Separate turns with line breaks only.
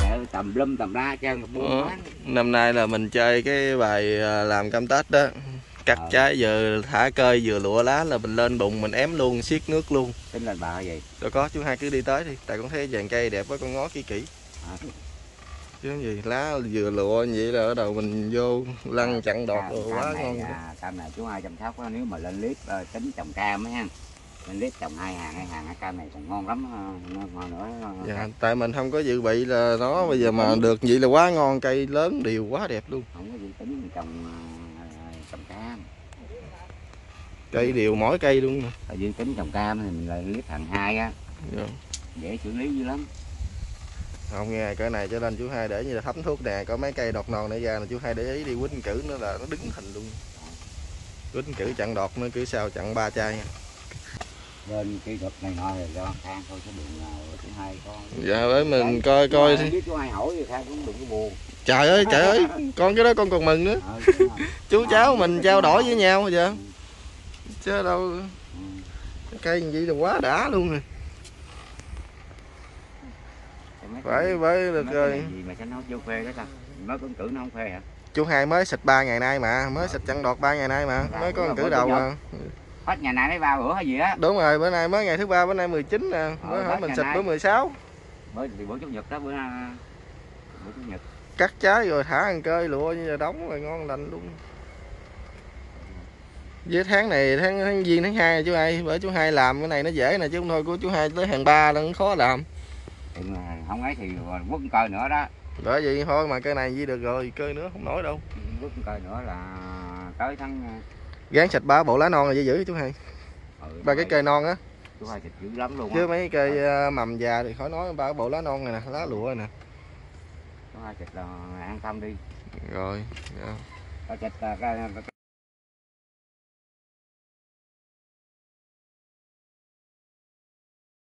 Ờ, tầm lum tầm la là
Ờ,
bán
năm nay là mình chơi cái bài à, làm cam tết đó. Cắt
Ờ.
trái vừa thả cơi vừa lụa lá là mình lên bụng mình ém luôn xiết nước luôn.
Tính lên bờ vậy?
Rồi có chú hai cứ đi tới đi. Tại con thấy dàn cây đẹp quá con ngó kỹ kỹ.
À.
chứ gì lá vừa lụa như vậy là ở đầu mình vô lăn chặn đọt quá
này,
ngon
à, cam này chú hai chăm sóc á, nếu mà lên clip ờ, tính trồng cam á ha lên clip trồng hai hàng hai hàng cái cam này còn ngon lắm ờ, ngon nữa.
Dạ, tại mình không có dự bị là nó bây giờ mà được vậy là quá ngon cây lớn đều quá đẹp luôn.
Không có dự tính mình trồng ờ, trồng cam.
Cây đều mỗi cây luôn.
Ở dự tính trồng cam thì mình lên clip hàng hai á.
Dạ.
dễ xử lý dữ lắm.
Không nghe cái này cho nên chú hai để như là thấm thuốc nè có mấy cây đọt non nữa ra là chú hai để ý đi quýnh cử nữa là nó đứng hình luôn. Quýnh cử chặn đọt nó cứ sao chặn ba chai
bên kỹ thuật này nọ thì do khang thôi cái đường nào thứ hai con.
Dạ với mình coi coi.
Không biết chú hai hỏi thì khang cũng đừng có buồn.
Trời ơi trời ơi con cái đó con còn mừng nữa.
Ờ, chứ mà-
chú cháu mình trao đổi với nhau giờ.
Ừ,
chứ đâu
ừ.
cây như vậy là quá đã luôn rồi. Phải
cái-
với được
cái
rồi.
gì mà sao nó vô phê đó ta? Mới con cử nó không phê hả?
Chú hai mới xịt ba ngày nay mà mới xịt chặn đọt ba ngày nay mà mới có một cử đầu mà
hết nhà này lấy ba bữa hay gì á.
Đúng rồi bữa nay mới ngày thứ ba bữa nay 19 nè. Mới
Ờ,
hỏi mình
ngày
xịt
nay.
bữa 16
bữa thì bữa chủ nhật đó bữa bữa chủ nhật.
Cắt trái rồi thả ăn cơi lụa như là đóng rồi ngon lành luôn. Với tháng này tháng, tháng giêng tháng hai chú hai bởi chú hai làm cái này nó dễ nè chứ không thôi của chú hai tới hàng ba nó cũng khó làm.
Thì không ấy thì quất coi nữa đó.
Bởi vì thôi mà cây này gì được rồi cơi nữa không nổi đâu.
Quất coi nữa là tới tháng
gán xịt ba bộ lá non là dễ giữ chú hai.
Ừ,
ba cái cây non á.
Chú hai thịt dữ lắm luôn
chứ mấy cây ờ, mầm già thì khỏi nói ba bộ lá non này nè lá lụa này nè.
Chú hai thịt là an tâm đi.
Rồi dạ.
Có thịt là